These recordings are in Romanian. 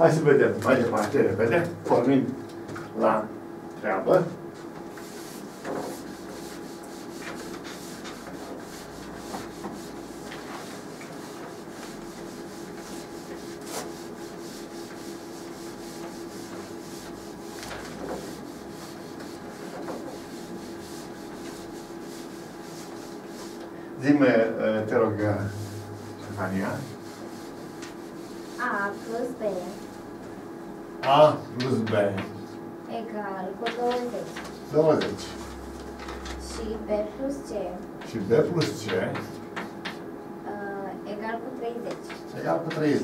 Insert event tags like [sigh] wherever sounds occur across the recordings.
Hai să vedem mai departe, repede, pornim la treabă. Zi-mi, uh, te rog, uh, Stefania. A plus B A plus B, egal cu 20 20. și B plus C Și B plus C uh, egal cu 30. egal cu 30.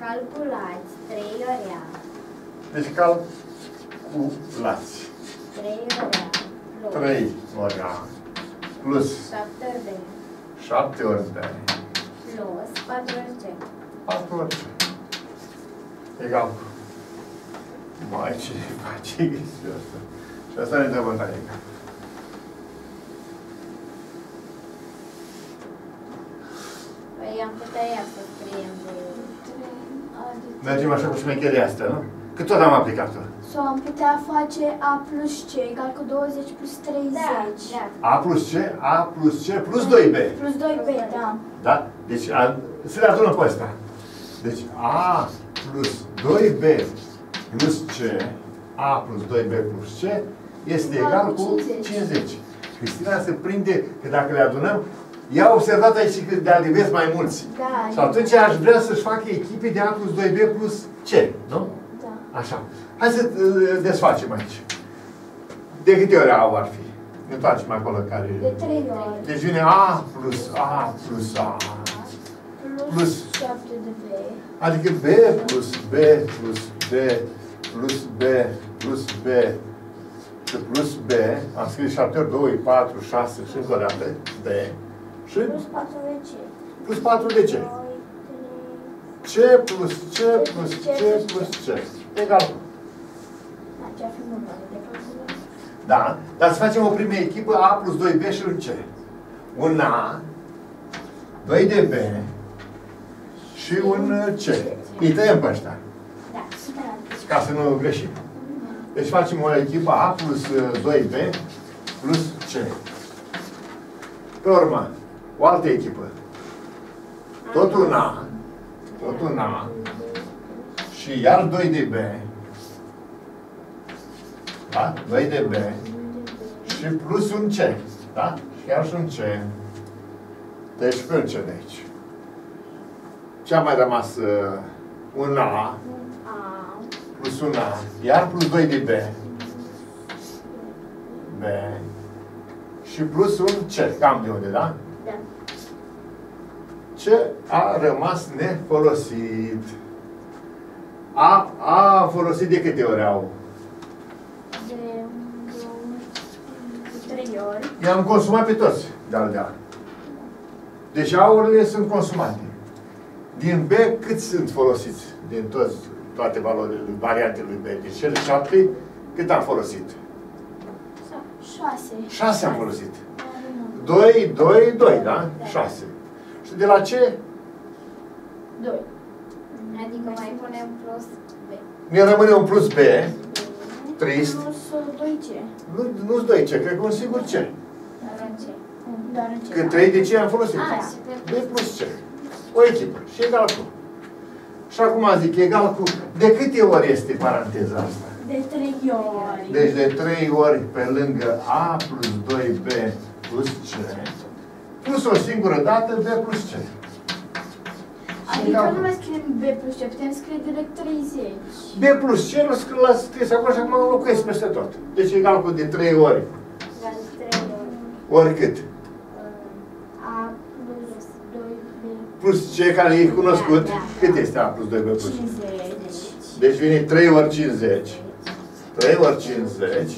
Calculați 3 ori A, Deci calculați 3 ori A plus 3 ori A plus 7 ori B 7 ori B plus 4 ori C. 4 ori C egal cu mai ce face chestia asta? Și asta ne întreabă Danica. Păi am putea ea să scriem de... Mergem așa cu șmecheria asta, nu? Că tot am aplicat-o. Sau am putea face A plus C egal cu 20 plus 30. Da, da. A plus C, A plus C plus 2B. Plus 2B, da. Da? Deci a, să le adunăm pe ăsta. Deci A plus 2B plus C, A plus 2B plus C este Egal egal cu cu 50. 50. Cristina se prinde că dacă le adunăm, ea a observat aici că de alivez mai mulți. Da. Și atunci aș vrea să-și facă echipe de A plus 2B plus C, nu? Da. Așa. Hai să uh, desfacem aici. De câte ori A ar fi? Ne întoarcem acolo care... De 3 ori. Deci vine A plus A plus A. Plus. Plus 7 de B. Adică B plus B plus B plus B plus B și plus B, am scris 7 ori 2, 4, 6 și încă o dată B și Plus 4 de C. plus 4 de C. 2, 3. C plus C plus C plus C. Egal. cu. Da, ce ar fi mult mai de calculat. Da? Dar să facem o primă echipă A plus 2B și un C. Un A, 2 de B și un C. Îi tăiem pe ăștia. Da. Da. ca să nu greșim. Deci facem o echipă A plus uh, 2B plus C. Pe urmă, o altă echipă. Tot un A, tot un A și iar 2 de B. Da? 2 de B și plus un C. Da? Și chiar și un C. Deci pe un C de aici. Ce a mai rămas? uh, Un A A, plus un A, iar plus 2 de B. B. Și plus un C, cam de unde, da? da. Ce a rămas nefolosit? A, a folosit de câte ori au? De 3 ori. I-am consumat pe toți, de-al de Deci aurile sunt consumate. Din B, cât sunt folosiți? Din toți, toate valorile, variantele lui B. Din cele șapte, cât am folosit? 6. Șase am folosit. 2, 2, 2, da? 6. Și de la ce? 2. Adică mai punem plus B. Ne rămâne un plus B, trist. Plus 2C. Nu, nu-ți 2 ce, cred că un singur ce. Dar în ce? Doar în C. Că 3 de ce am folosit? A, da. și B pe plus ce. O echipă. Și egal cu. Și acum zic, egal cu. De câte ori este paranteza asta? De 3 ori. Deci de 3 ori pe lângă A plus 2B plus C. Plus o singură dată B plus C. Și Adică egal nu cu. mai scriem B plus C, putem scrie direct 30. B plus C l-a scris- l-a scris acolo și acum înlocuiesc peste tot. Deci egal cu de 3 ori. egal 3 ori. Ori cât? uh, A plus 2B Plus C care e cunoscut. Da, da, Cât da. este A plus 2B plus C? 50. Deci vine 3 ori 50. 3 ori 50. Deci,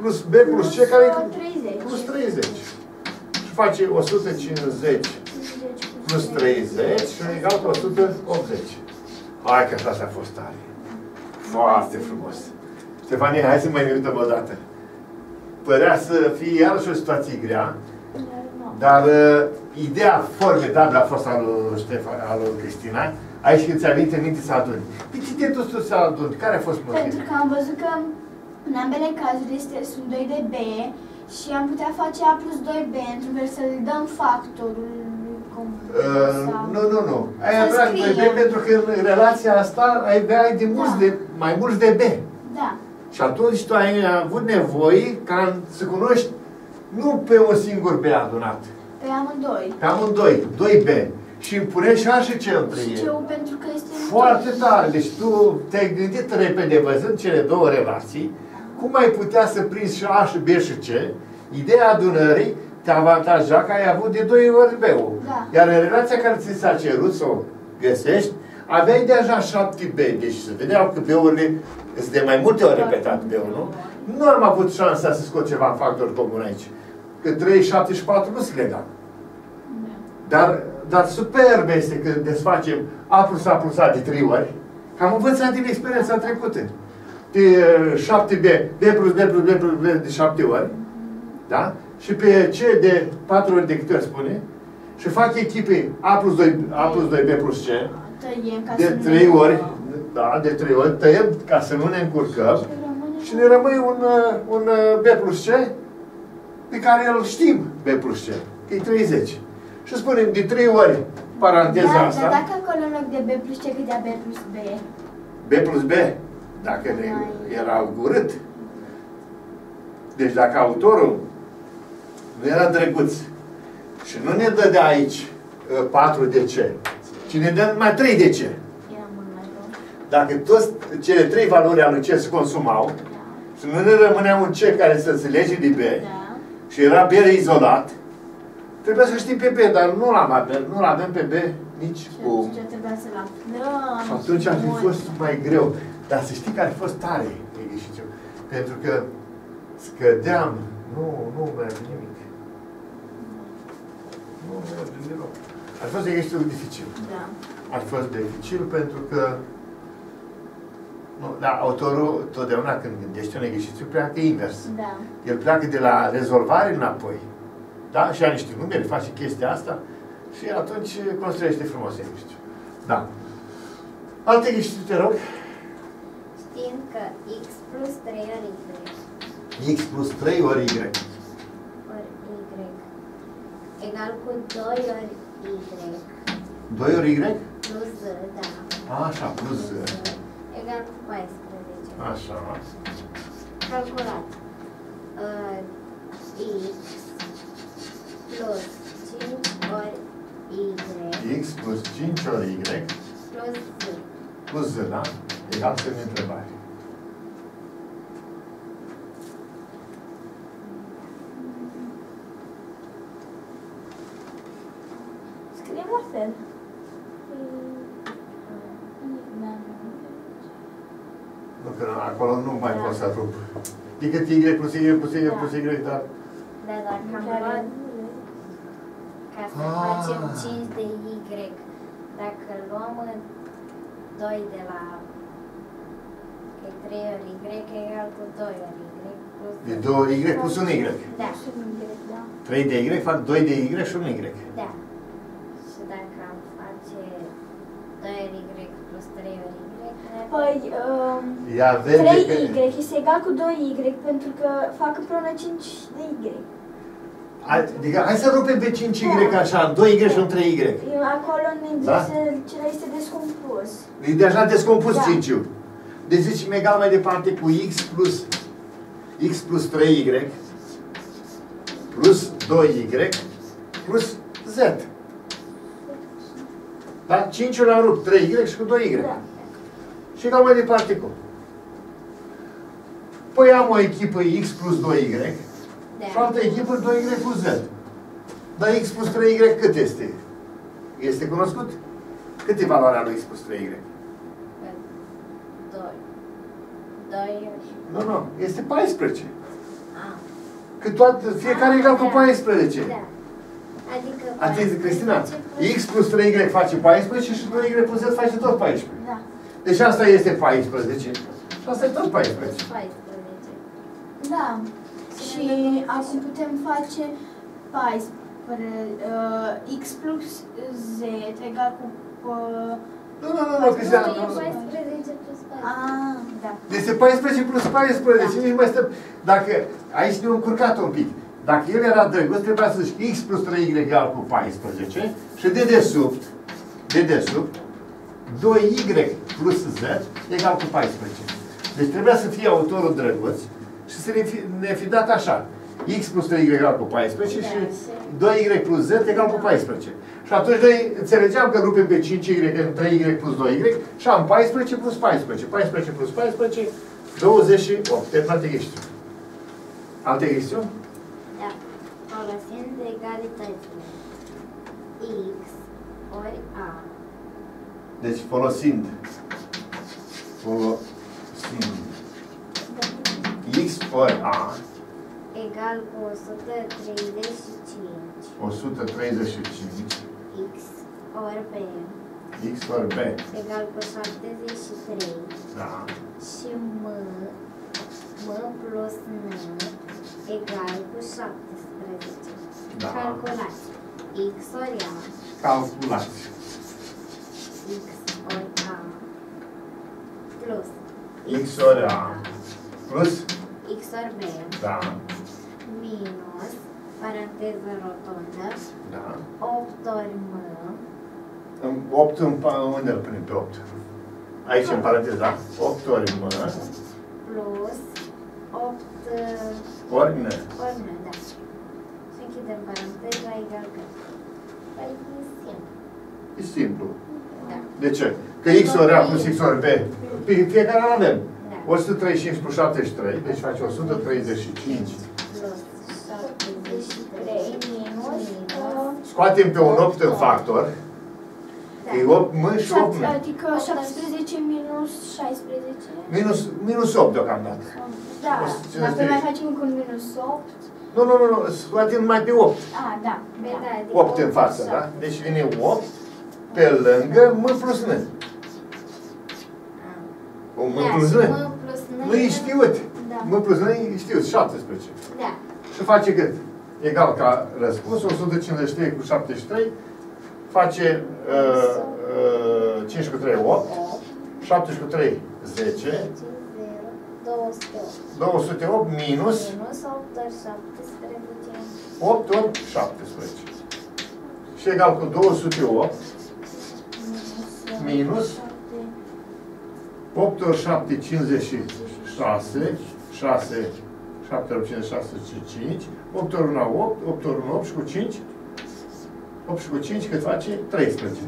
Plus B plus C care e 30. plus 30. Și face 150 plus 30 și egal cu 180. Hai că asta a fost tare. Foarte frumos. Stefanie, hai să mai ne uităm o dată. Părea să fie iarăși o situație grea, Dar uh, ideea formidabilă a fost al lui Ștefan, al lui Cristina. Aici când ți-a venit în minte să aduni. Păi ce te-ai dus tu să aduni? Care a fost Pentru motivul? că am văzut că în ambele cazuri este, sunt 2 de B și am putea face A plus 2B într-un fel să i dăm factorul cum Uh, sau... nu, nu, nu. Ai Să avea scriem. de B pentru că în relația asta ai avea de mulți Da. de, mai mulți de B. Da. Și atunci tu ai avut nevoie ca să cunoști nu pe un singur B adunat, Pe amândoi. pe amândoi, 2B. Și îmi pune și A și C între Și ele. ce pentru că este Foarte tare. Deci tu te-ai gândit repede, văzând cele două relații, cum ai putea să prinzi și A și B și C. Ideea adunării te avantaja că ai avut de două ori B-ul. Da. Iar în relația care ți s-a cerut să o găsești, aveai deja 7 B. Deci se vedeau că B-urile sunt de mai multe ori repetat B-ul, nu? Nu am avut șansa să scot ceva în factor comun aici. Că 3, 7 și 4 nu sunt legal. Dar, dar superb este când desfacem A plus A plus A de 3 ori. Că am învățat din experiența trecută. De 7B, B plus B plus B plus B de 7 ori. Da? Și pe C de 4 ori de câte ori spune. Și fac echipe A plus 2, A plus 2B plus C. tăiem ca De să nu 3 ne- ori. Da, de 3 ori. Tăiem ca să nu ne încurcăm. Și rămâne- Și ne rămâne un, uh, un uh, B plus C pe care îl știm B plus C. Că e 30. Și spunem de 3 ori paranteza Da, asta. dar dacă acolo în loc de B plus C câtea B plus B, B plus B. Dacă ne, era urât. Deci dacă autorul nu era drăguț și nu ne dă de aici uh, 4 de C, ci ne dă numai 3 de C. Era mult mai rău. Dacă toți cele trei valori ale C se consumau și nu ne rămânea un C care să se lege de B, Da. și era B izolat, trebuia să știm pe B, dar nu l-am avem, nu l-avem pe B nici și cum. atunci trebuia să-l aflăm. Și atunci ar fi mult. fost mai greu. Dar să știi că ar fi fost tare Eghișiciu. Pentru că scădeam. Nu, nu merge nimic. Nu merge deloc. Ar fi fost Eghișiciu dificil. Da. Ar fi fost dificil pentru că nu, da, autorul totdeauna când gândește un exercițiu pleacă invers. Da. El pleacă de la rezolvare înapoi. Da? Și ia niște numere, face chestia asta și atunci construiește frumos exercițiu. Da. Alte exercițiu, te rog. Știind că x plus 3 ori y X plus 3 ori Y. ori y egal cu 2 ori y 2 ori Y? plus z, da. Așa, plus Z. Egal cu 14. Așa. Calculat. Uh, x plus 5 ori y X plus 5 ori Y plus z. plus Z, da? Egal semn de întrebare. Scriem la fel. Nu, că acolo nu mai pot să rup. Decât Y plus Y plus Y plus Y, dar... Dar dacă am luat ca să Ah. facem 5 de y, dacă luăm 2 de la că 3 ori y e egal cu 2 ori y plus De 2 ori Y plus un Y. Da, Și un Y, da. 3 de Y fac 2 de Y și un Y. da. Și dacă am face 2 ori y plus 3 ori y, ne Păi, um, Ea vede 3Y că... este egal cu 2Y pentru că fac împreună 5 de Y. Adică, hai să rupem pe 5Y așa, 2Y și un 3Y. Acolo ne Da? zice cel este descompus. E deja descompus Da. 5 -ul. Deci zicem egal mai departe cu X plus X plus 3Y plus 2Y plus Z. Da? 5 l-am rupt, 3Y și cu 2Y. Da. Și egal mai departe cu. Păi am o echipă X plus 2Y și o altă echipă 2Y plus Z. Dar X plus 3Y cât este? Este cunoscut? Cât e valoarea lui X plus 3Y? 2. 2 ori Nu, nu, este 14. A. Că toată, fiecare Ah, egal cu da. 14. Da. Adică... Atenție, Cristina, 14 plus- X plus 3Y face 14 și 2Y plus Z face tot 14. Da. Deci asta este 14. Și asta e tot 14. 14. Da. Și acum putem face 14. părere. Uh, x plus z egal cu... Uh, Nu, nu, nu, nu, Cristian. Nu, e nu. 14 plus 4. ah, da. Este 14 plus 14, Da. nici mai stăm. Dacă, aici ne-am încurcat un pic. Dacă el era drăguț, trebuia să zici x plus 3y egal cu 14 și de desubt, de desubt, 2y plus z egal cu 14. Deci trebuia să fie autorul drăguț și să ne fi, ne fi dat așa. x plus 3y egal cu 14 și 2y plus z egal cu 14. Și atunci noi înțelegeam că rupem pe 5y în 3y plus 2y și am 14 plus 14. 14 plus 14, 28. Terminat exercițiul. Alte exercițiuni? Da. Folosind egalitățile. X ori A Deci folosind, folosind x ori a, egal cu 135 135, X ori B x ori b, egal cu 73 da, și M M plus N egal cu 17. Da. Calculați. X ori A calculați. X ori A plus x ori a plus, X ori B da, minus paranteză rotundă da, 8 ori M În 8 în, pa- unde îl punem pe 8? Aici în paranteză, da? 8 ori m, plus 8 ori n. ori N, da. Și închidem paranteza egal că. Păi e simplu. E simplu. Da. De ce? Că x ori a plus x ori b, pe fiecare îl avem. Da. 135 plus 73, deci face 135. Plus 73 minus minus. Scoatem pe un 8 în factor, Da. e 8 m și 8 n. Adică 17 minus 16. Minus, minus 8 deocamdată. Da, O să țineți dacă de- mai facem cu un minus 8. Nu, nu, nu, nu, scoatem numai pe 8. Ah, da. Păi da. da, adică 8 în față, plus da? șapte. Deci vine 8 pe lângă m plus n. Ah. O m Da, plus și n. M plus N. Nu e știut. Da. M plus n e știut, 17. Da. Și face cât? Egal ca răspuns, 153 cu 73 face uh, uh, 5 cu 3, 8, 8, 7 cu 3, 10, 10, 0, 208. 208 minus Minus 8 ori 17. 8 ori 17. Și egal cu 208 Minus. 8 ori 7, 56, 6, 7 ori 56, 5, 8 ori 1, 8, 8 ori 1, 8 și cu 5, 8 și cu 5 cât face? 13.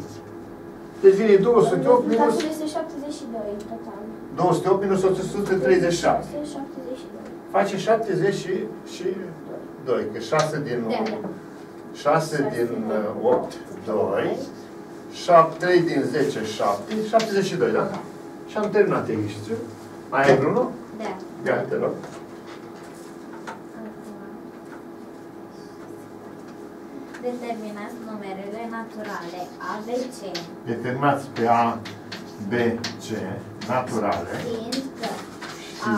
Deci vine 208 minus, Rezultatul este 72 în total. 208 minus 837. Este 72. Face 72, că 6 din Da, 8, da. 6 din uh, 8, 2, 7, 3 din 10, 7, 72, da? Și am terminat exercițiul. Mai ai vreunul? Da. Ia, te rog. Acum. Determinați numerele naturale ABC, Determinați pe A, B, C, naturale fiind că și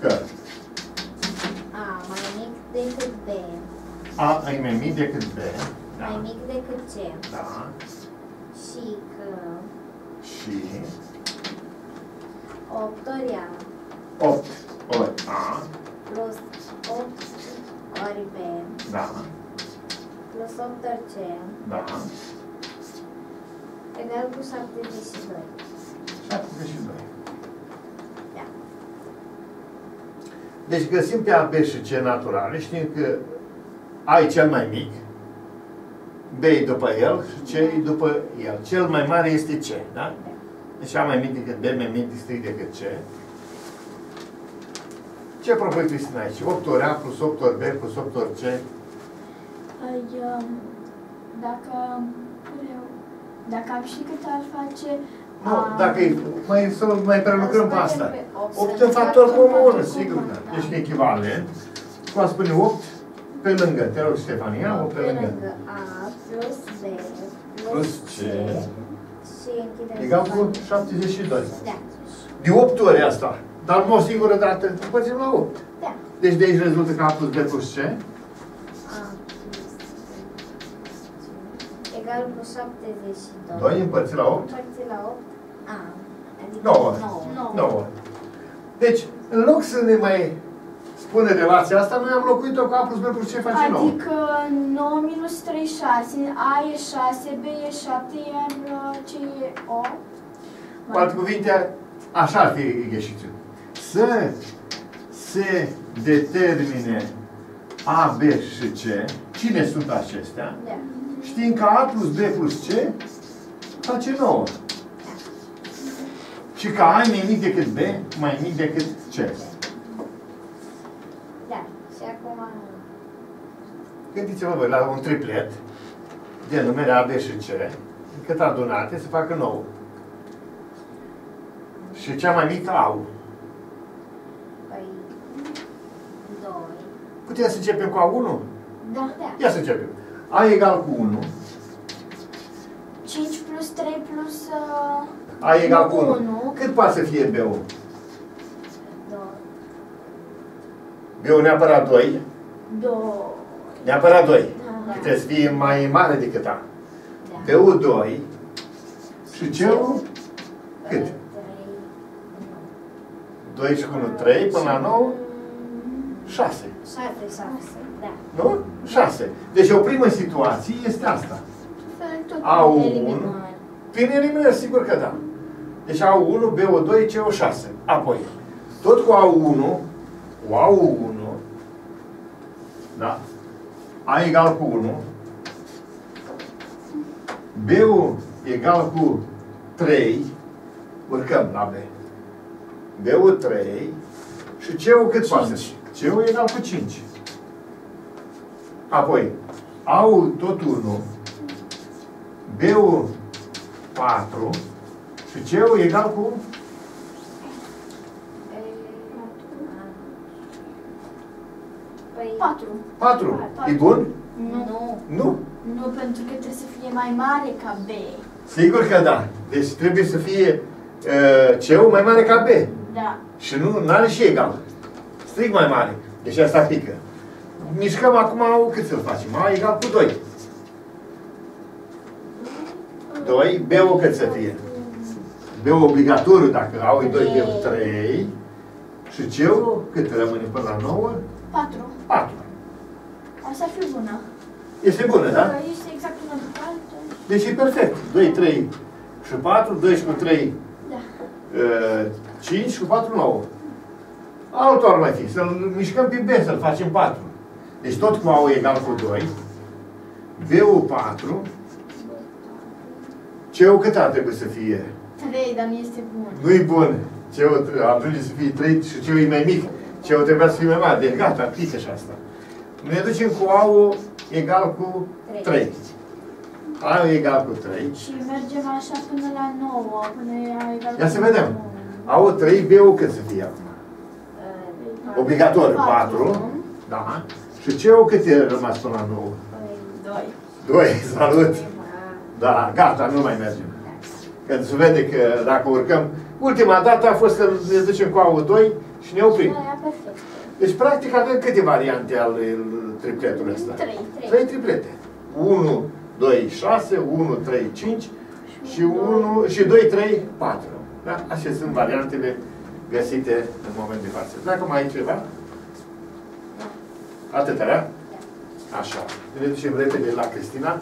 că A mai mic decât B, A e mai mic decât B, mai da, mic decât C da, și că și? 8 ori A 8 ori A, plus 8 ori B. Da, plus 8 ori C. Da, egal cu 72. 72. Da. Deci găsim pe A, B și C naturale, știm că A e cel mai mic, B e după el și C e după el. Cel mai mare este C, da? Deci A mai mic decât B, mai mic strict decât C. Ce propui Cristina aici? 8 ori A plus 8 ori B plus 8 ori C. Păi, um, dacă, dacă am ști cât ar face... Nu, a- dacă e, mai, să mai prelucrăm pe Îl asta. scoatem pe opt, 8 să în factor facem comun, factor sigur. comun, Da. da. Deci e echivalent. Cum spune 8 pe lângă, te rog, Ștefania, o pe lângă. A plus B plus C. Și închidem. Egal cu 72. Da. De 8 ori asta. Dar nu o singură dată. Împărțim la 8. Da. Deci de aici rezultă că A plus B plus C. egal cu 72. 2 împărțit la 8? Împărțit la 8. A. Adică 9. 9. 9. Deci, în loc să ne mai spune relația asta, noi am locuit-o cu A plus B plus C face 9. Adică 9 minus 3, 6, A e 6, B e 7, iar uh, C e 8. Cu alte cuvinte, așa ar fi ieșitul. Să se determine A, B și C, cine sunt acestea, Da. știind că A plus B plus C face 9. Și că A e mai mic decât B, mai mic decât C. Da. Și acum... Gândiți-vă voi la un triplet de numere A, B și C, cât adunate se facă 9. Și cea mai mică au. Păi... 2. Putem să începem cu A1? Da. Da. Ia să începem. A egal cu 1. 5 plus 3 plus... Uh, A egal cu 1. Unu. Cât poate să fie B-ul? 2. B-ul neapărat 2. 2. Neapărat 2. Da. Că trebuie să fie mai mare decât A. Da. B-ul 2. Și C-ul cât? 3. 2 și cu 1, 3 până la 9, 6. 6. 6. Da. Nu? 6. Deci o primă situație este asta. Tot A1. Eliminări. Prin eliminări, sigur că da. Deci A1, BO2, CO6. Apoi, tot cu A1, cu A1, da? A egal cu 1, B-ul egal cu 3, urcăm la B. B-ul 3 și C-ul cât poate să fie? C-ul egal cu 5. Apoi, A-ul tot 1, B-ul 4 și C-ul egal cu Păi... 4. 4. Patru. E bun? Nu. Nu. Nu. Nu, pentru că trebuie să fie mai mare ca B. Sigur că da. Deci trebuie să fie uh, C-ul mai mare ca B. Da. Și nu are și egal. Strict mai mare. Deci asta pică. Mișcăm acum A-ul cât să-l facem? A egal cu 2. 2, B-ul cât să fie? B-ul obligatoriu, dacă A-ul e 2, B-ul 3. Și C-ul cât rămâne până la 9? 4. 4. Asta ar fi bună. Este bună, da? Este exact una după alta. Deci e perfect. 2, 3 și 4, 2 și cu 3, Da. uh, 5 și cu 4, 9. Altul ar mai fi. Să-l mișcăm pe B, să-l facem 4. Deci tot cu A egal cu 2. B-ul 4. C-ul cât ar trebui să fie? 3, dar nu este bun. Nu-i bun. C-ul ajunge să fie 3 și C-ul e mai mic. C-ul trebuia să fie mai mare. Deci gata, pică și asta. Ne ducem cu A-ul egal cu 3. A-ul egal cu 3. Și mergem așa până la 9, până la egal Ia cu să vedem. 9. A-ul 3, B-ul cât să fie acum? Uh, Obligatoriu, Patru. 4. Da. Și C-ul cât e rămas până la 9? păi, 2. 2, salut! uh, Da, gata, nu mai mergem. Că se vede că dacă urcăm... Ultima dată a fost că ne ducem cu AU 2 și ne oprim. Da, e perfect. Deci, practic, avem câte variante ale tripletului ăsta? 3. 3 triplete. 1, 2, 6, 1, 3, 5 și 1, și 2, 3, 4. Da? Astea sunt variantele găsite în momentul de față. Dacă mai ai ceva? Atâta, da? Așa. Ne ducem repede la Cristina.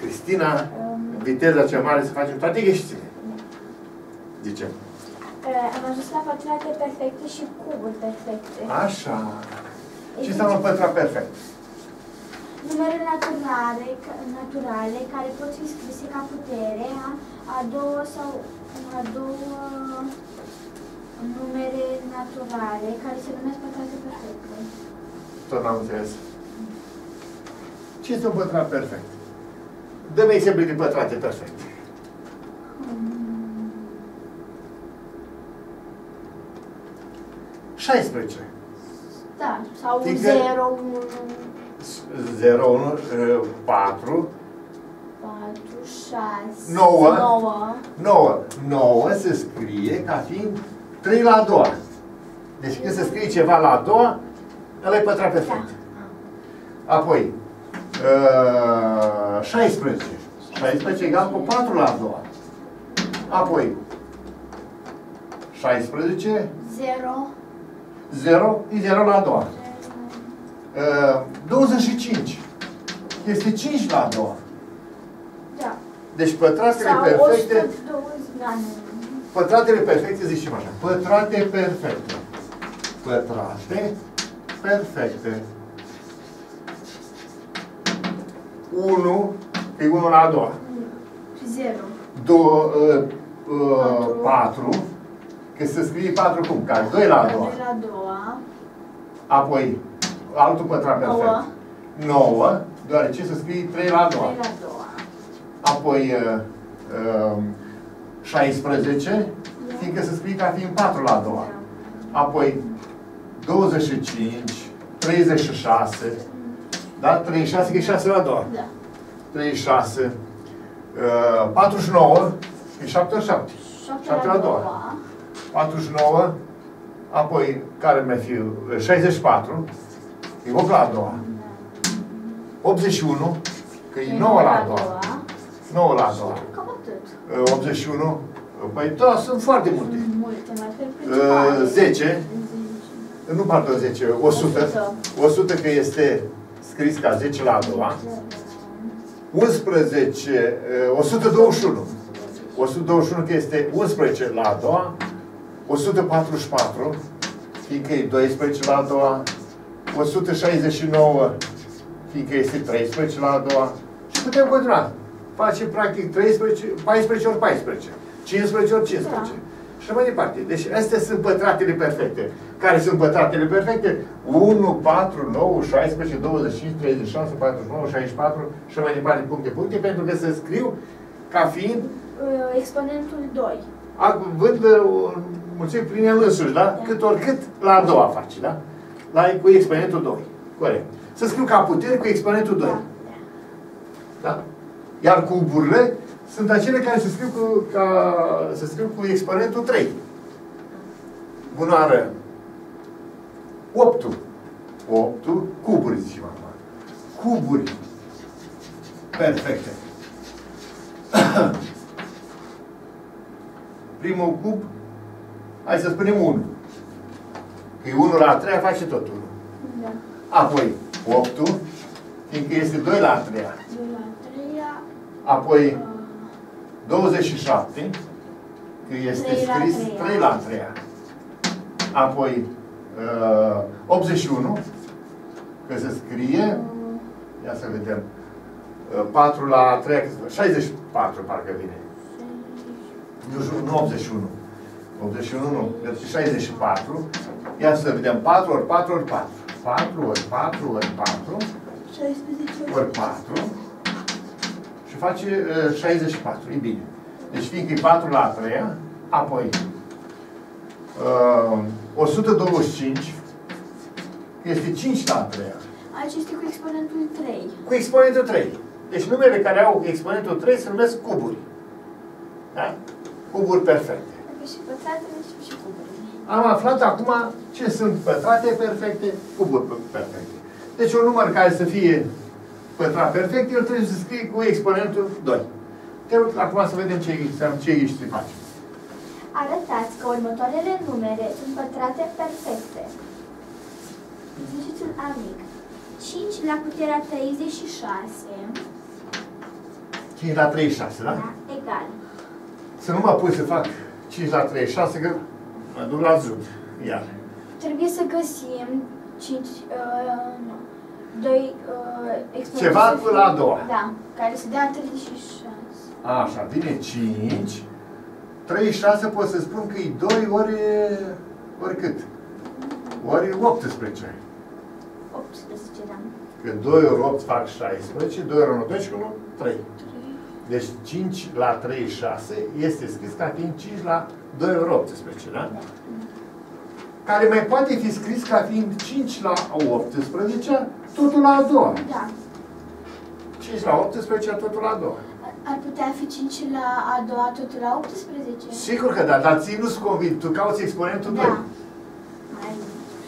Cristina, în viteza cea mare să facem toate gheștile. Zicem. Uh, Am ajuns la pătrate perfecte și cuburi perfecte. Așa. Ce înseamnă pătrat perfect? Numere naturale, ca- naturale care pot fi scrise ca putere a, a două sau a două numere naturale care se numesc pătrate perfecte. Tot n-am înțeles. Ce este un pătrat perfect? Dă-mi exemple de pătrate perfecte. 16. Da, sau Adică- 0, 1, 0, 1, 4, 4, 6, Nouă. 9. 9. 9 se scrie ca fiind 3 la a doua. Deci când se scrie ceva la a doua, ăla e pătrat perfect. Apoi, uh, 16. 16 egal cu 4 la a doua. Apoi, 16, 0. 0, e 0 la a doua. Uh, 25 este 5 la a doua. Da. Deci pătratele Sau perfecte, 120. Da, nu. pătratele perfecte zicem așa, pătrate perfecte. Pătrate perfecte. 1 e 1 la a doua. 0. 2, uh, uh, 4, că se scrie 4 cum? Ca 2 la a doua. la a doua. Apoi, altul pătrat Nouă. perfect. 9, deoarece se scrie 3 la a doua. 3 la a doua. Apoi, uh, uh, 16, fiindcă se scrie ca fiind 4 la a doua. Apoi, 25, 36, da? 36 că e 6 la a doua. Da. 36, uh, 49, e 7 ori 7. 7 Șapte la la a a doua. Doua. 49, apoi, care mai fi? 64, e 8 la a doua. 81, că e 9 la a doua. 9 la a doua. Cam atât. Uh, 81, păi da, sunt foarte multe. Sunt multe, mai pe Uh, principale. 10, nu pardon 10, 100. 100 că este scris ca 10 la a doua. 11, uh, 121. 121 că este 11 la a doua. 144, fiindcă e 12 la a doua. 169, fiindcă este 13 la a doua. Și putem continua. Face practic 13, 14 ori 14. 15 ori 15. Și așa mai departe. Deci astea sunt pătratele perfecte. Care sunt pătratele perfecte? 1, 4, 9, 16, 25, 36, 49, 64 și așa mai departe, puncte, puncte, pentru că se scriu ca fiind Uh, Exponentul 2. având uh, mulțimi prin el însuși, da? Cât ori cât, la a doua face, da? La, cu exponentul 2. Corect. Să scriu ca putere cu exponentul 2. Da. Da? Iar cuburile sunt acele care se scriu cu, ca, se scriu cu exponentul 3. Bunoară. 8 8 cuburi, zicem acum. Cuburi perfecte. [coughs] Primul cub, hai să spunem 1. Că e 1 la a treia, face tot 1. Da. Apoi 8 fiindcă este 2 la a treia. 2 la a treia. Apoi uh, 27, că este Trei la scris treia. 3 la 3. Apoi uh, 81, că se scrie, ia să vedem, uh, 4 la 3, 64 parcă vine. Nu, știu, nu 81. 81 nu, deci 64. Ia să vedem, 4 ori 4 ori 4. 4 ori 4 ori 4 16 ori 4 și face uh, 64, e bine. Deci fiindcă e 4 la a treia, apoi uh, 125 este 5 la a treia, Aici este cu exponentul 3. cu exponentul 3. Deci numele care au exponentul 3 se numesc cuburi. Da? Cuburi perfecte. Adică și pătratele și, și cuburile. Am aflat acum ce sunt pătrate perfecte, cuburi perfecte. Deci un număr care să fie pătrat perfect, el trebuie să scrie cu exponentul 2. Te rog acum să vedem ce, ce ești să facem. Arătați că următoarele numere sunt pătrate perfecte. Ziceți-l amic. 5 la puterea 36 5 la 36, da? da, egal. Să nu mă pui să fac 5 la 36, că mă duc la zut. Iar. Trebuie să găsim 5, uh, nu, 2 uh, exponente Ceva să cu fie- la a doua. Da, care să dea 36. Așa, vine 5. 36 pot să spun că e 2 ori, ori cât? Ori 18. 18, da. Că 2 ori 8 fac 16, 2 ori 1, 12, 1, 3. Deci 5 la 36 este scris ca fiind 5 la 2 ori 18, da? Care mai poate fi scris ca fiind 5 la 18, totul la a doua. Da. 5 la 18, totul la a doua. Ar putea fi 5 la a doua, totul la 18? Sigur că da, dar ții nu-ți convin, tu cauți exponentul 2. Da. Mai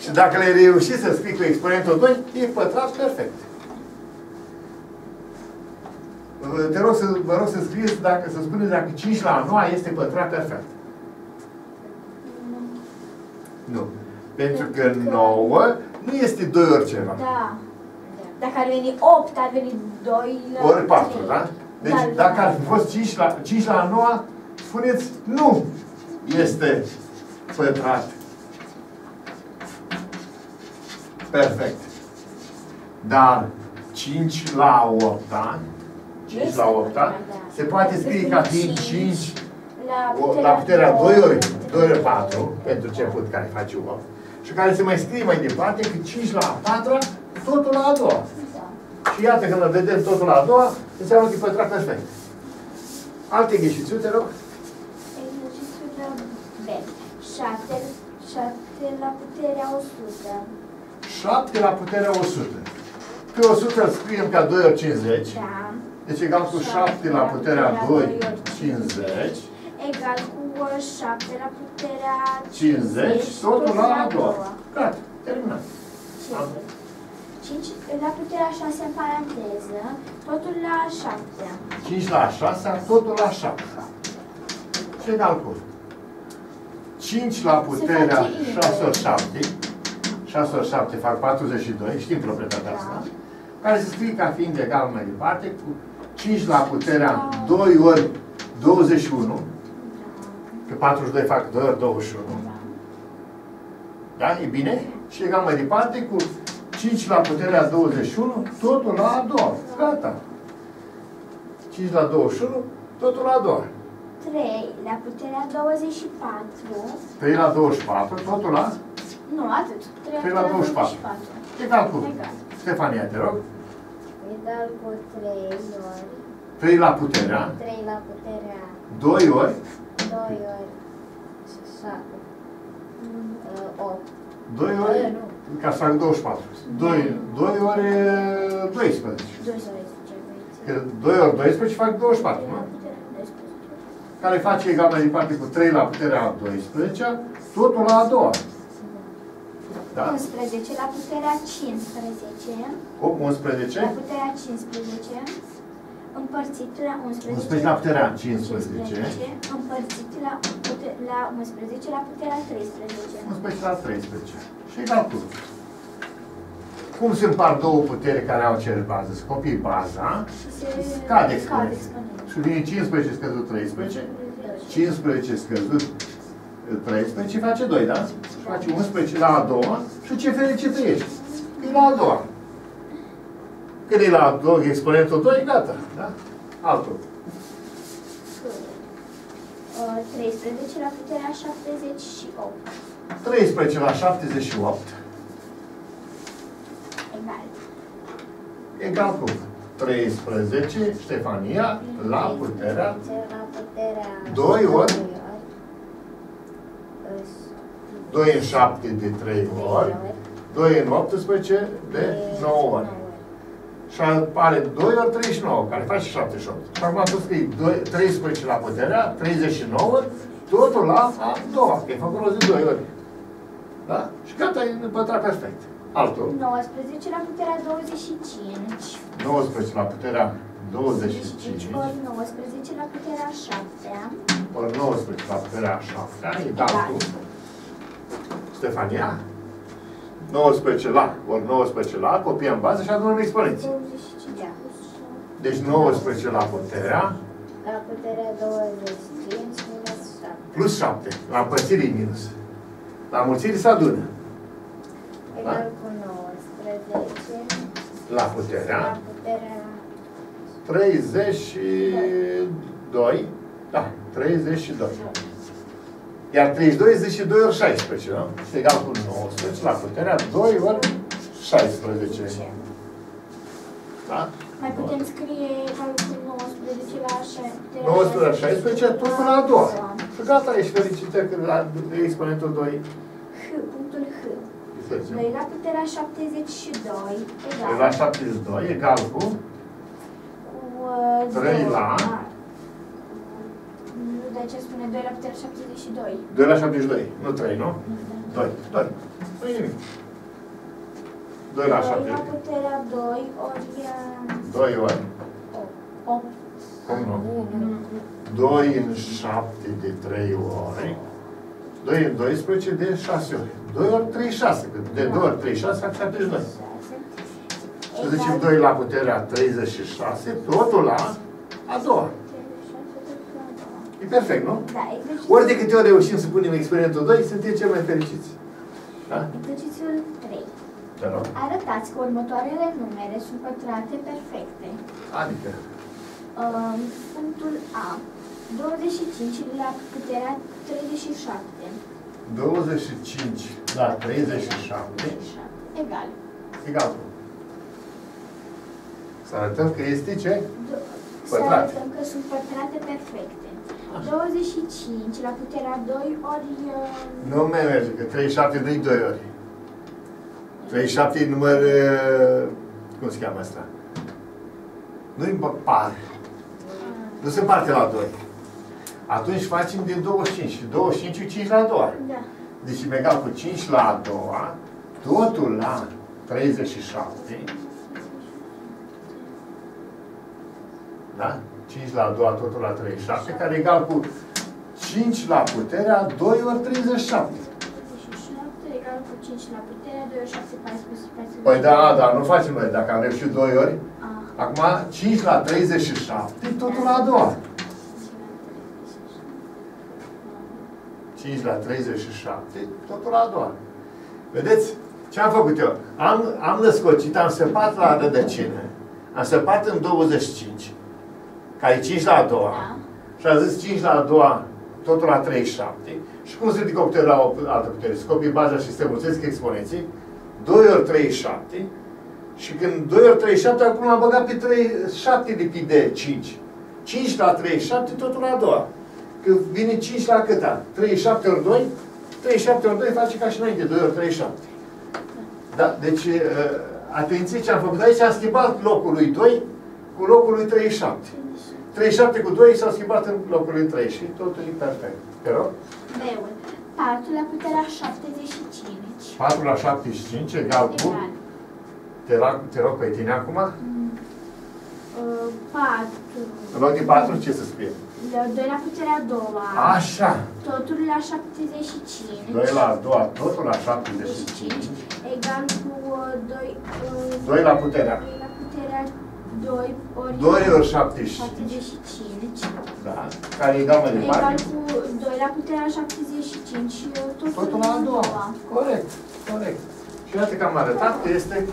Și dacă le-ai reușit să scrii cu exponentul 2, e pătrat perfect. Uh, Te rog să, vă rog să scrieți, dacă, să spuneți dacă 5 la 9 este pătrat perfect. Nu. Pentru că 9 nu este 2 ori ceva. Da. Dacă ar veni 8, ar veni 2 la Ori 4, trei. da? Deci Da, dacă da. ar fi fost 5 la, 5 la 9, spuneți nu este pătrat. Perfect. Dar 5 la 8, da? 5 Este la 8, da? pătrat, da. Se poate scrie ca fiind 5 La o- la puterea 2 ori 2 ori 4, pentru început, care face 8, și care se mai scrie mai departe că 5 la 4, totul la a doua. Da. Și iată, când îl vedem totul la a doua, înseamnă că e pătrat perfect. Alte ghișițuri, te rog? Exercițiul la B. 7, 7 la puterea 100. 7 la puterea 100. Pe 100 îl scriem ca 2 ori 50. Da. Deci egal cu 7 la puterea 2, 50. Egal cu 7 la puterea 50, totul la a doua. Gata, terminat. 5 la puterea 6 în paranteză, totul la 7. 5 la 6, totul la 7. Ce egal cu? 5 la puterea face invers. 6 ori 7. 6 ori 7 fac 42, știm proprietatea Da. asta. Care se scrie ca fiind egal mai departe cu 5 la puterea 2 ori 21. Că 42 fac 2 ori 21. Da? E bine? Și egal mai departe cu 5 la puterea 21, totul la a doua. Gata. 5 la 21, totul la a doua. 3 la puterea 24. 3 la 24, totul la Nu, atât. 3 Trei la 24. egal cu. Egal. Stefania, te rog. Egal cu 3 ori. 3 la puterea. 3 la puterea. 2 ori? 2 ori. 7 8 2 ori, ca să fac 24. 2, 2 ori e, 12. 12. Că 2 ori 12 fac 24, nu? Care face egal mai departe cu 3 la puterea 12, totul la a doua. Da? 11 la puterea 15. 8, 11. La puterea 15. Împărțit la 11. 11 la puterea 15. Împărțit la, pute- la 11 la puterea 13. 11 la 13. Și egal cu. Cum se împart două putere care au aceeași bază? Se copii baza Și se Scade scade exponența. exponența. și vine 15 scăzut 13, 15 scăzut 13 face 2, da? Și face 11 la a doua și ce fericit ești? E la a doua. Când e la a doua, exponentul 2, gata, da? Altul. Uh, 13 la puterea 78. 13 la 78 Egal. egal cu 13, Ștefania, la puterea 13 la puterea Doi ori. Îs- 2 în 7 de 3 ori, 2 în 18 de 9 ori. Și apare 2 ori 39, care face 78. Și acum tu scrii 2, 13 la puterea, 39, totul la a doua, că e făcut rost de 2 ori. Da? Și gata, e pătrat perfect. Altul. 19 la puterea 25. 19 la puterea 25, Ori 19 la puterea 7. ori 19 la puterea 7, egal cu Stefania. 19 la, ori 19 la, copiem bază și adunăm exponenții. 25. Da. Deci 19 la puterea La puterea 25 minus 7 plus 7. La împărțire e minus. La mulțire se adună. Egal cu 19 La puterea La puterea 32. Da, 32. Iar 32 este și 2 ori 16, nu? Este egal cu 19 la puterea 2 ori 16. Da? Mai putem scrie egalul cu 19 la 6. 19 la 16, totul la a doua. Și gata, ești fericită că la exponentul 2 H, punctul H. este 2 la puterea 72 egal la 72 egal cu cu uh, Trei doi. la? Da. Nu, de ce spune 2 la puterea 72? 2 la 72. Nu 3, nu? 2. 2. Nu e nimic. 2 la 2 la 72. puterea 2 ori 2 ori 8. Cum nu? 2 în 7 de 3 ori. 2 în 12 de 6 ori. 2 ori 36. Că de 2 ori 36 fac 72. Și zicem 2 la puterea 36, totul la a doua. E perfect, nu? Da, exercițiul, Ori de câte ori reușim să punem experimentul 2, suntem cel mai fericiți. Da? exercițiul 3. Te rog. Arătați că următoarele numere sunt pătrate perfecte. Adică, Um, punctul A. 25 la puterea 37. 25 la 37 Egal. egal cu. Să arătăm că este ce? Do- Să Pătrate. arătăm că sunt pătrate perfecte. 25 la puterea 2 ori... uh, Nu mai merge, că 37 nu 2 ori. 37 e număr... uh, Cum se cheamă asta? Nu-i par. Nu se împarte la 2. Atunci facem din 25. Și 25 e 5 la a doua. Da. Deci e egal cu 5 la a doua, totul la 37. Da? 5 la a doua, totul la 37, care e egal cu 5 la puterea 2 ori 37. 37 egal cu 5 la puterea 2 ori 7, 14, 14. Păi da, da, nu facem noi, dacă am reușit 2 ori. Ah. Acum 5 la 37, totul la a doua. 5 la 37, totul la a doua. Vedeți? Ce am făcut eu? Am, am născocit, am săpat la rădăcină, am săpat în 25, care e 5 la a doua, Da. și am zis 5 la a doua, totul la 37. Și cum se ridică o putere la o altă putere? Scopii baza și se mulțesc exponenții, 2 ori 37, și când 2 ori 37, acum am băgat pe 37 lipit de 5. 5 la 37, totul la a doua. Că vine 5 la câta? 37 ori 2? 37 ori 2 face ca și înainte, 2 ori 37. Da, deci, uh, atenție ce am făcut aici, am schimbat locul lui 2 cu locul lui 37. 37 cu 2 s-au schimbat în locul lui 3 și totul e perfect. Te rog? B-ul. 4 la puterea 75. 4 la 75 egal cu... Egal. Te rog, te rog pe tine acum? Uh, 4. În loc de 4, ce să scrie? 2 la puterea a doua. Așa. Totul la 75. 2 la a doua, totul la 75. Egal cu 2... 2 la puterea. 2 la puterea 2 ori... 2 ori 75. 75. Da. Care e egal mai Egal departe? cu 2 la puterea 75 și totul, Totul la a doua. Corect. Corect. Și iată că am arătat că este...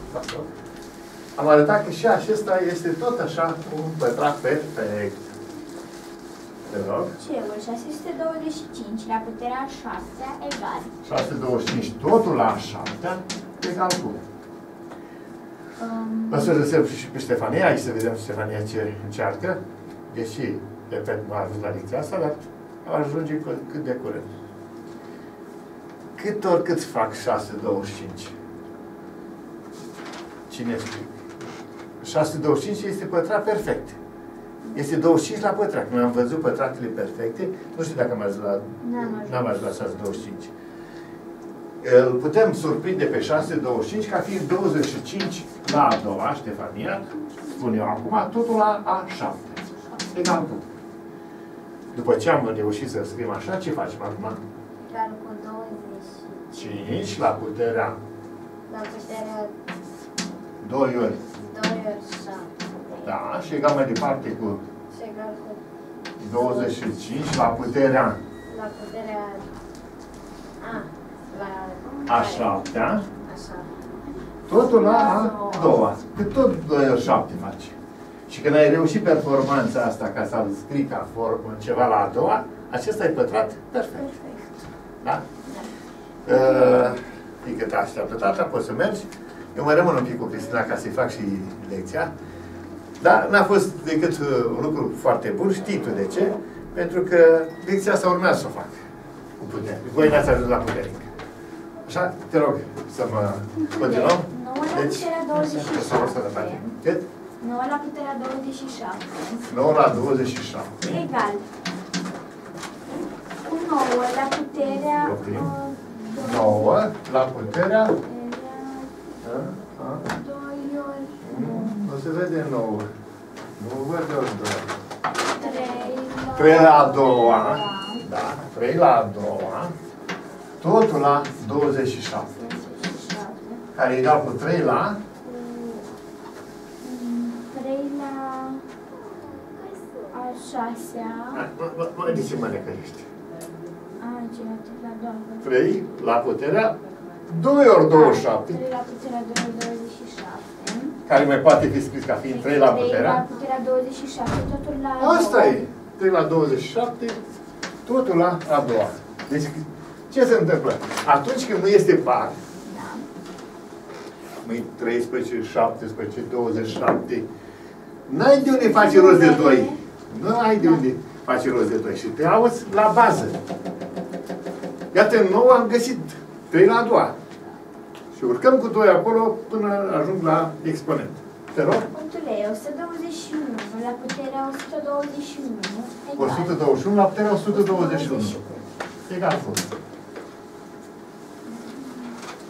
Am arătat că și acesta este tot așa un pătrat perfect. Te rog. Ce-ul 625 la puterea 6 egal. 625, totul la 7 egal cu. Um, O să răsăm și pe Ștefania, aici să vedem Ștefania ce încearcă. Deși, repet, nu a ajuns la lecția asta, dar ajunge cu- cât de curând. Cât ori cât fac 625? Cine explic? 625 este pătrat perfect. Este 25 la pătrat. Noi am văzut pătratele perfecte. Nu știu dacă am ajuns la... N-am ajuns. N-am ajuns la 625. Îl putem surprinde pe 625 ca fiind 25 la a doua, Ștefania, spun eu acum, totul la a 7. Egal cu. După ce am reușit să scriem așa, ce facem acum? Egal cu 20 5 la puterea la puterea 2 ori. 2 ori 7. Da, și egal mai departe cu Și egal cu 25 la puterea la puterea a, la a 7 Așa. Totul la a doua. Că tot 2 ori 7 face. Și când ai reușit performanța asta ca să-l scrii ca formă ceva la a doua, acesta e pătrat perfect. perfect. Da? Uh, Fiindcă te așteaptă tata, poți să mergi. Eu mai rămân un pic cu Cristina ca să-i fac și lecția. Dar n-a fost decât uh, un lucru foarte bun, știi tu de ce? Pentru că lecția asta urmează să o fac cu putere. Voi n-ați ajuns la putere. Așa, te rog să mă continuăm. 9 la Deci, puterea să vă sănătate. 27. Cât? 9 la puterea 27. 9 la 27. Egal. Cu 9 la puterea... Oprim. uh, 9 la puterea... Era A, a, 2 ori... nu, nu se vede 9. Nu văd eu 2. 3 la a doua, da, 3 la a doua, totul la 27. 27. Care e egal cu 3 la 3 la a șasea. Hai, Mă, mă, mă, de ce mă necăiești? A, ce la 3 la 2. 3 la puterea 2 ori 27, 3 la puterea 2 ori 27. care mai poate fi scris ca fiind 3 la 3 la puterea. puterea 27, totul la Asta două. e. 3 la 27, totul la a doua. Deci, ce se întâmplă? Atunci când nu este par, Da. măi 13, 17, 27, n-ai de unde face rost de 2. Nu ai de unde face rost de 2. Și te auzi la bază. Iată, nou am găsit 3 la a doua. Și urcăm cu 2 acolo până ajung la exponent. Te rog? Punctul E, 121 la puterea 121 egal. 121 la puterea 121. Egal cu.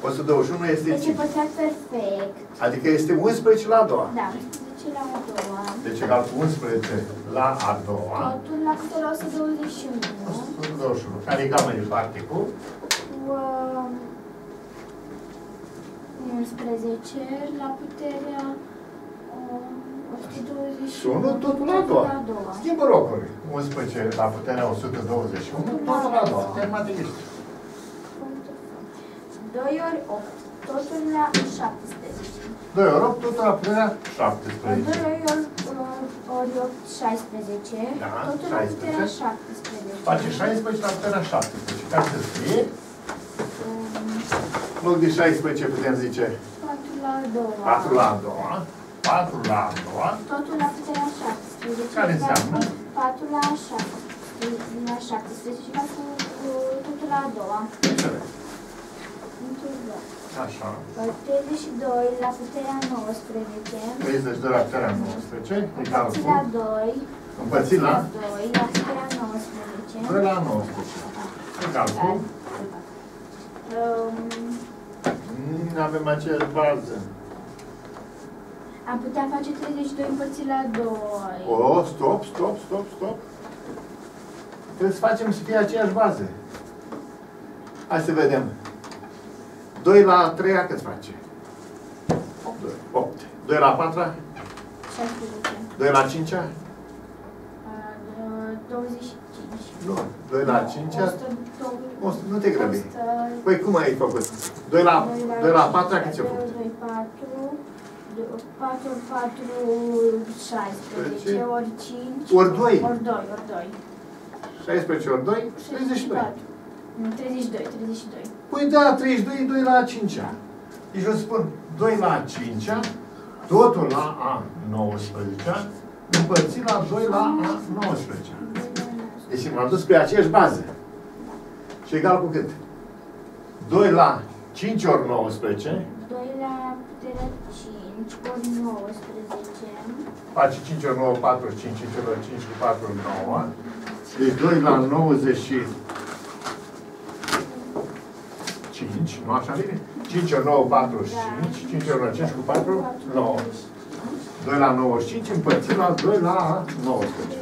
121 este Deci e 5. pătrat perfect. Adică este 11 la a doua. Da, 11 la a doua. Deci egal cu 11 la a doua. Totul la puterea 121. 121. Care e egal mai departe cu Cu um, 11 la puterea um, 121. și 1 totul la a doua. La a doua. Schimbă locuri. 11 la puterea 121, totul la a doua. Te matematici. 2 ori 8. Totul la 17. 2 ori 8, totul la puterea 2 17. ori, ori 8, 16. Da, Totul la 16. puterea 17. Face 16 la puterea 17. Care se scrie? Um, În loc de 16 putem zice 4 la a doua. 4 la a doua. 4 la a doua. Totul la puterea 17. Care egal înseamnă? cu 4 la 7. La 17 egal cu, cu totul la a doua. Înțeleg. Punctul B. Așa. 32 la puterea 19. 32 la puterea 19. Egal Împărțit cu la 2. împărțit la 2 la puterea 19. 2 la 19. Egal cu Um, Nu avem aceeași bază. am putea face 32 împărțit la 2. O, stop, stop, stop, stop. Trebuie să facem să fie aceeași bază. Hai să vedem. 2 la 3 cât face? 8. 2 la 4 16. 2 la 5 Uh, 25. Nu. 2 la 5 102. Nu te grăbi. 100. Păi cum ai făcut? 2 la, 2 la 4 cât ți-a 2, făcut? 2, 4. 4, 4, 16. Deci, Ori 5. ori doi. Ori 2, ori 2. 16 ori 2, 32. Nu, 32, 32. Păi da, 32 2 la 5 Deci eu spun 2 la 5 totul la A 19 împărțit la 2 la A 19. Deci m-am dus pe aceeași bază. Și egal cu cât? 2 la 5 ori 19 2 la puterea 5 ori 19. face 5 ori 9, 45, 5 ori 5 cu 4 ori 9. Deci 2 la 95, nu așa bine? 5 ori 9, 45, 5 ori 5 cu 4, 9. 2 la 95 împărțit la 2 la 19.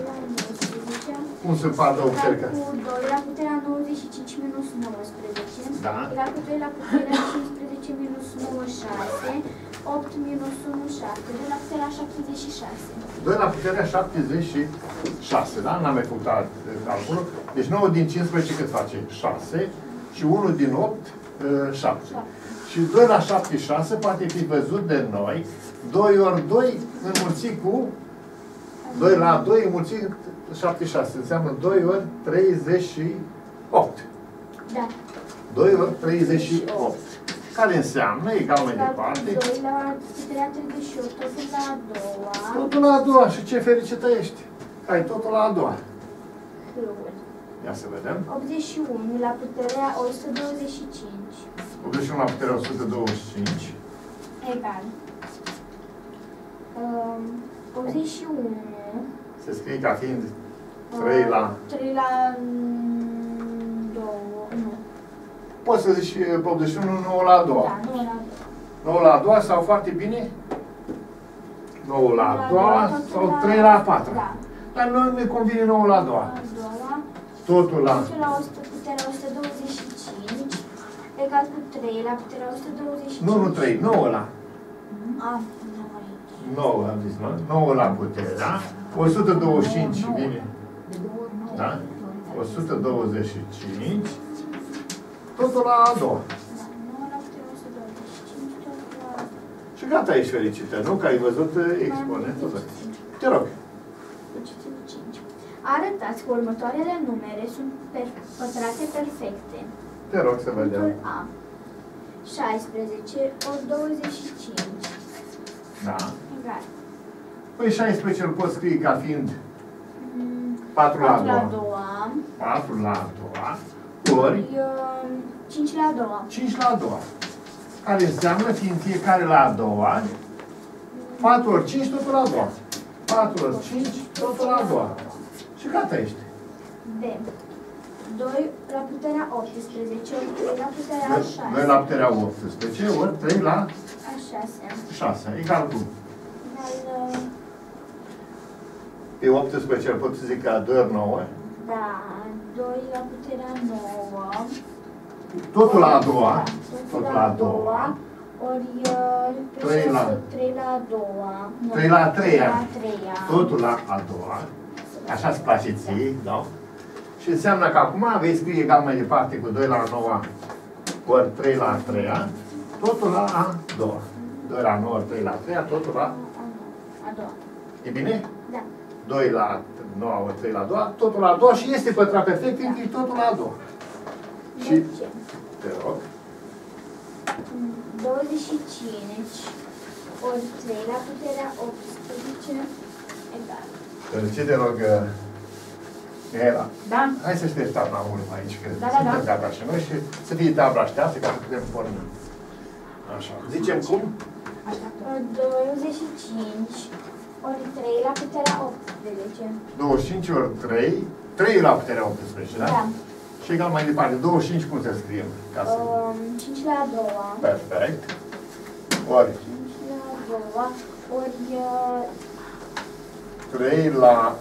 Cum se fac două Egal cercă? cu 2 la puterea 95 minus 19. Da. Egal cu 2 la puterea 15 minus 9, 6. 8 minus 1, 7. 2 la puterea 76. 2 la puterea 76, da? N-am mai făcut alt eh, calculul. Deci 9 din 15 cât face? 6. Și 1 din 8, 7. Și 2 la 76 poate fi văzut de noi. 2 ori 2 înmulțit cu 2 la 2 înmulțit 76. Înseamnă 2 ori 38. Da. 2 ori 38. Care înseamnă, egal mai Egal cu departe, 2 la puterea 38. Totul la a doua. totul la a doua. Și ce fericită ești? Ai totul la a doua. Hâul. Ia să vedem. 81 la puterea 125. 81 la puterea 125. Egal. Um, 81. Se scrie ca fiind 3 la... 3 la 2. Nu. Poți să zici eh, 81, 9 la a doua. Da, nu la 9 la a doua sau foarte bine? 9 la a doua totul sau 3 la a patra. Da. Dar noi ne convine nouă la a doua. A doua. Totul la... Totul la 100, puterea 125 egal cu 3 la puterea 125. Nu, nu 3, 9 la. A, nu aici. 9 am zis, nu? 9 la puterea. 125 vine. Da? 125. Totul la a doua. Da, 9 la puterea 125, totul la Și gata, ești fericită, nu? Că ai văzut uh, exponentul ăsta. Te rog. Păcitul 5. Arătați că următoarele numere sunt per pătrate perfecte. Te rog să vedem. Punctul A. 16 ori 25 Da. egal. Păi 16 îl pot scrie ca fiind Mm, 4 la 4 la 2. 2 4 la a doua. Ori 5 la 2 5 la a doua. Care înseamnă, fiind fiecare la a doua, 4 ori 5 totul la a doua. 4 ori 5 totul la a doua. Și gata ești. B. 2 la puterea 18 ori 3 la puterea 6 2 la puterea 18 ori 3 la a 6 6. Egal cu. egal, uh, Pe 18 îl pot să zic ca 2 ori 9. da, 2 la puterea 9 Totul la a doua. Da, Totul la a doua. ori uh, pe Trei la- șase, 3 la a doua nu, Trei la a treia. la a treia Totul la a doua. Așa îți place ție, da? Și înseamnă că acum vei scrie egal mai departe cu 2 la 9 ori 3 la 3, totul la a doua. 2 la 9 ori 3 la 3, totul la... a doua E bine? da 2 la 9 ori 3 la 2, totul la a doua și este pătrat perfect, fiindcă e totul la a doua. Și, Mergem. te rog, 25 ori 3 la puterea 18 egal. Ce te rog, Era, Da? hai să ștergi tabla 1 aici, că Da, da, suntem da. gata și noi și să fie tabla așteaptă ca să putem porni. Așa. Zicem cum? Așteaptă. 25 ori 3 la puterea 18. 25 ori 3, 3 la puterea 18, da? Da. Și egal mai departe, 25 cum să scriem? Ca să... Um, 5 la a doua. Perfect. Ori 5 la a doua. Ori uh, 3 la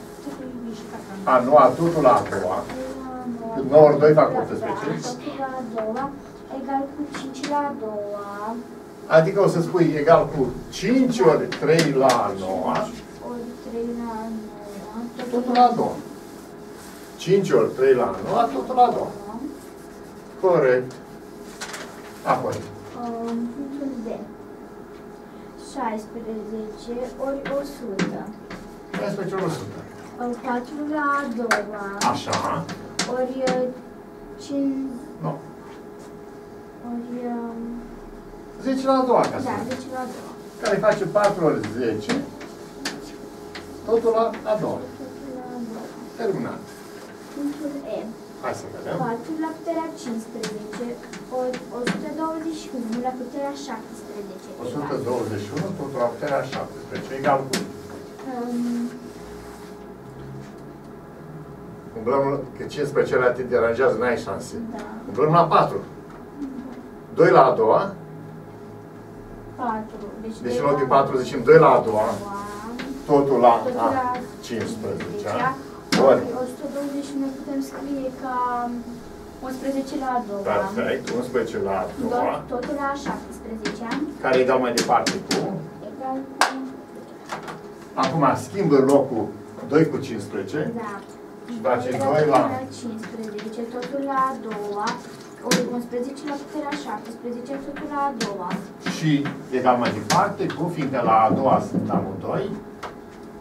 a noua, totul la a doua. 9 ori 2 fac 18. Totul la a doua egal cu 5 la a doua. Adică o să spui egal cu 5 ori 3 la a noua, Ori 3 la a noua. totul la a doua. 5 ori 3 la a noua, totul la a doua. Corect. Apoi, Um, punctul D. 16 ori 100. 16 ori 100. Uh, 4 la a doua. Așa. Ori uh, 5. Nu. Ori. um, 10 la a doua, ca să Da, zic. 10 la a doua. Care face 4 ori 10, totul la a doua. Totul la a doua. Terminat. Punctul E. Hai să vedem. 4 la puterea 15 ori 121 la puterea 17. egal. 121, totul la puterea 17, egal cu... Um, Umblăm, că 15 la te deranjează, n-ai șanse. da. Umblăm la 4. 2 la a doua, 4. Deci, deci doi în loc de la 4 zicem 2 la a doua, totul la Totul a la 15. Ori Ori, 121 putem scrie ca 11 la a doua. perfect, 11 la a doua, Tot- Totul la 17 care egal mai departe cu... egal cu... Acum schimbă locul 2 cu 15, Da. Și face Doi doi la- puterea 15, totul la a doua, ori 11 la puterea 17, totul la a doua. și egal mai departe cu, fiindcă la a doua sunt amândoi,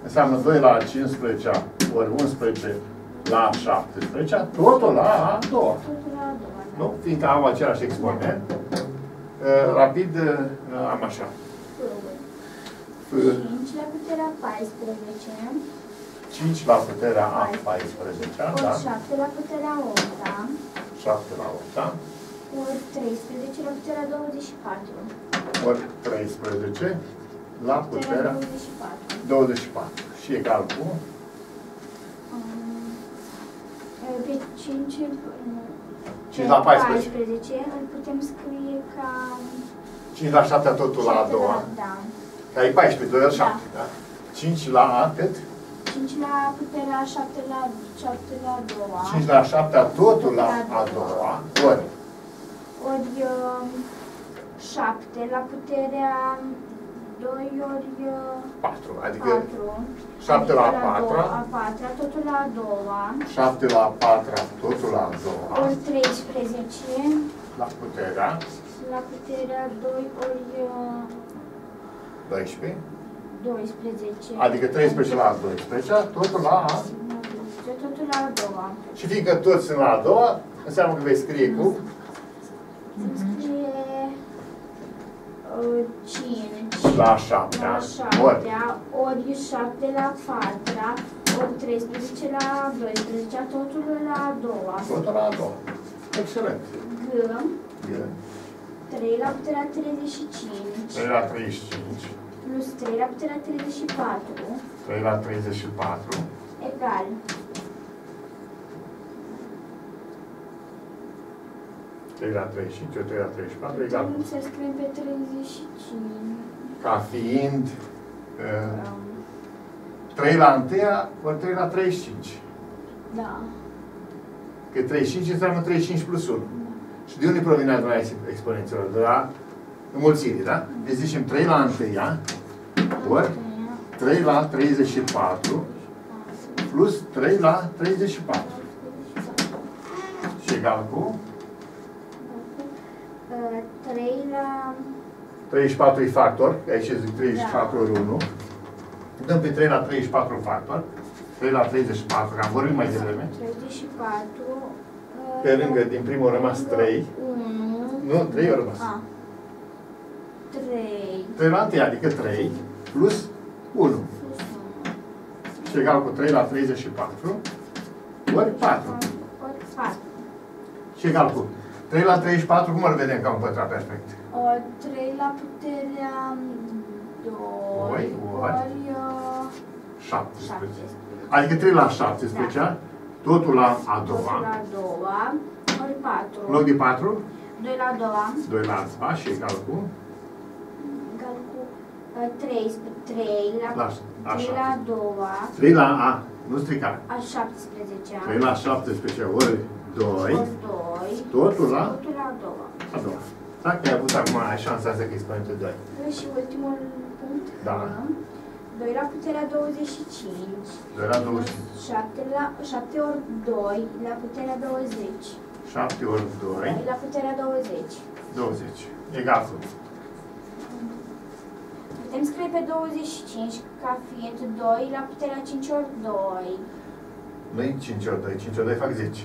înseamnă 2 la 15 ori 11 la 17, totul la a doua. Totul la a doua, da. Nu? Fiindcă au același exponent, uh, rapid uh, am așa. Fâul. 5 la puterea 14, 5 la puterea a 14, da? ori 7 la puterea 8, 7 la 8, da? ori 13 la puterea 24. Ori 13 la puterea 24. 24. Și egal cu Um, Pe 5, 5 la 14. 14 îl putem scrie ca... 5 la 7 totul la a șapte doua. Da. Că ai 14, 2 ori Da. 7, da? 5 la a cât? 5 la puterea 7 la 7 la 2. 5 la 7, totul la a doua, ori Ori uh, 7 la puterea 2 ori uh, 4, adică 4. 7 la a 4, doua, a patra, totul la a doua. 7 la 4, totul la a doua, Ori 13 la puterea la puterea 2 ori uh, 12, 12. adică 13 la 12, totul la a Totul la a doua. Și fiindcă toți sunt la a doua, înseamnă că vei scrie cu Îmi scrie uh, 5 la 7, la ori 7 ori 7 la 4 ori 13 la 12, totul la a doua. totul la a doua. Excelent. G, Bine. 3 la puterea 35 3 la 35, plus 3 la puterea 34 3 la 34, egal 3 la 35, 3 la 34, egal Putem să scriem pe 35 ca fiind uh, um, 3 la 1 ori 3 la 35. Da. Că 35 înseamnă 35 plus 1. Și de unde provine adunarea exponențelor? De la înmulțirii, da? Deci zicem 3 la 1 ori 3 la 34 plus 3 la 34. Și egal cu Uh, 3 la 34 e factor, că aici zic 34 ori 1. Dăm pe 3 la 34 factor. 3 la 34, că am vorbit mai devreme. 34 uh, Pe lângă, din primul a rămas 3. 1 Nu, 3 au rămas. A 3 3 la 1, adică 3 plus 1. plus 1 Și egal cu 3 la 34 ori 4. ori 4 Și egal cu 3 la 34, cum îl vedem ca un pătrat perfect? ori 3 la puterea 2 Oi, ori ori uh, 17. 17 Adică 3 la 17, totul la a Totul doua. la a doua. Ori 4 În loc de 4, 2 la a doua. 2 la a doua și egal cu? Egal cu uh, 3 3 la, La- 3 așa. la a doua. 3 la a, nu strica. a 17 3 la 17 ori 2, ori 2 totul la? Totul la a doua. A doua. Dacă ai avut acum, ai șansa să că exponentul 2. și ultimul punct? Da. 2 la puterea 25 2 la 20, 7 la 7 ori 2 la puterea 20 7 ori 2, la puterea 20 20. Egal cu Putem scrie pe 25 ca fiind 2 la puterea 5 ori 2 Nu-i 5 ori 2, 5 ori 2 fac 10.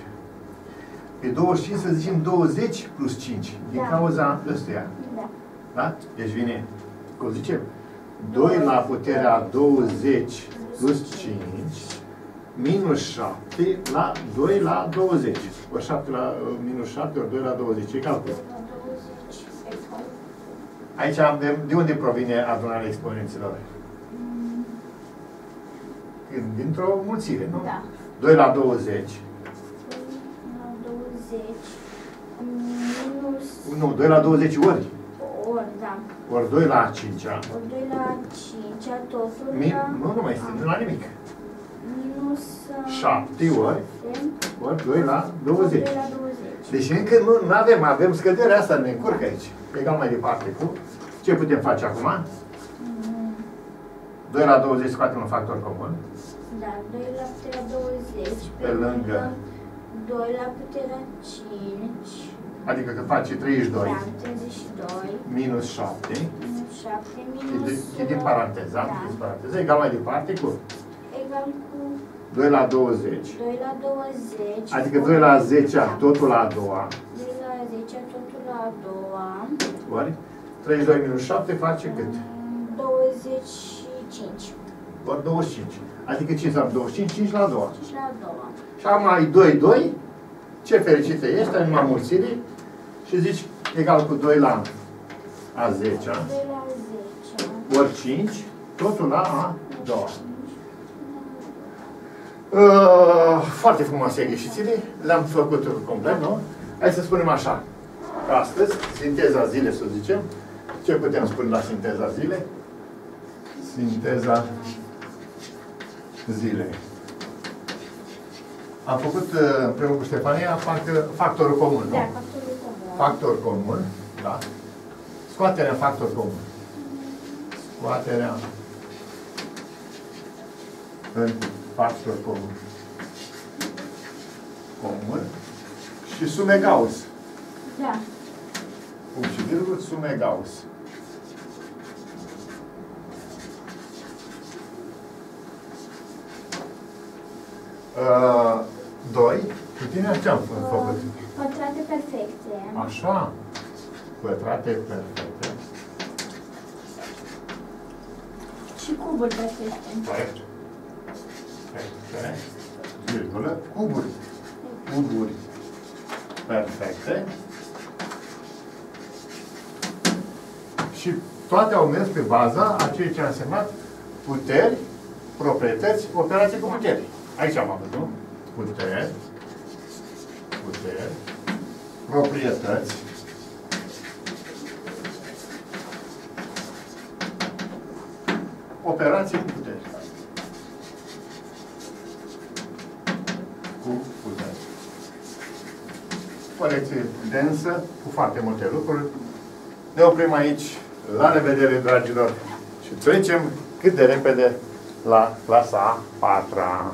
Pe 25 să zicem 20 plus 5, din Da. cauza ăstuia. Da. Da? Deci vine, cum zicem, 2 la puterea 20 plus 5 minus 7 la 2 la 20. Ori 7 la minus 7 ori 2 la 20. Egal cu. La 20 egal. Aici am de, de unde provine adunarea exponenților? Mm, Din- Dintr-o mulțire, nu? Da. 2 la 20. 2 la 20 minus Nu, 2 la 20 ori. Ori, da. Ori 2 la 5. Ori 2 la 5 totul Min, la... nu, nu mai este, nu la nimic. Minus... uh, 7 ori, șapte, ori 2 la 20. 2 la 20. Deci încă nu avem, avem scăderea asta, ne încurcă aici. Egal mai departe cu. Ce putem face acum? Mm, 2 la 20 scoatem un factor comun. Da, 2 la puterea 20 Pe lângă. 2 la puterea 5 Adică că face 32 Da, 32 minus 7. minus 7 minus... Chidim, chidim paranteza, Da. închis paranteza. Egal mai departe cu Egal cu 2 la 20. 2 la 20 Adică 2 la 10, Da. totul la a doua. 2 la 10, totul la a doua Ori 32 minus 7 face cât? Mm, 25 Ori 25. Adică ce înseamnă 25? 5 la a doua. 5 la a doua Și acum ai 2, 2. Ce fericit ești, ai numai mulțire. Și zici egal cu 2 la a 10 2 la 10 ori 5, totul la a doua. Uh, foarte frumoase ghișițile, le-am făcut complet, nu? Hai să spunem așa, că astăzi, sinteza zilei, să zicem, ce putem spune la sinteza zilei? Sinteza zile. Am făcut uh, împreună cu Ștefania fac- factorul comun, nu? Da, factorul comun. Factor comun, da? Scoaterea în factor comun. Scoaterea în factor comun. Comun. Și sume Gauss. Da. Punct și virgul, sume Gauss. Uh, doi. Cu tine ce am fă- făcut? Pătrate perfecte. Așa. Pătrate perfecte. Și cuburi perfecte. Corect. Perfecte. Virgulă. Cuburi. Cuburi. Perfecte. Și toate au mers pe baza a ceea ce a însemnat puteri, proprietăți, operații cu puteri. Aici am avut, nu? Puteri, puteri, proprietăți, operații cu puteri. Cu puteri. O lecție densă, cu foarte multe lucruri. Ne oprim aici. La revedere, dragilor! Și trecem cât de repede la clasa a patra.